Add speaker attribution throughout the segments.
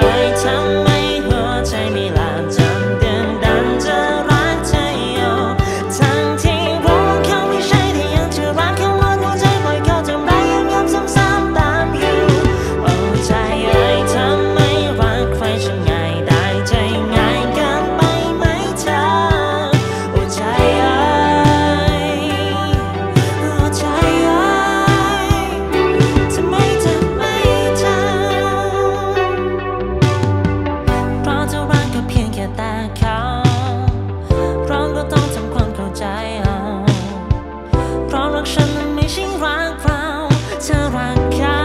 Speaker 1: 爱沉默。 ฉันไม่ใช่รักเราเธอรักเขา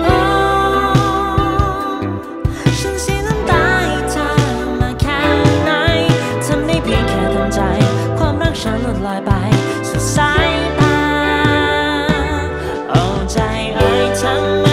Speaker 1: โอ้ฉันเสียน้ำตาใเธอมาแค่ไหนทำได้เพียงแค่ทำใจ ความรักฉันลดลอยไปสุดสายตาโอ้ใจเอ่ยทำไม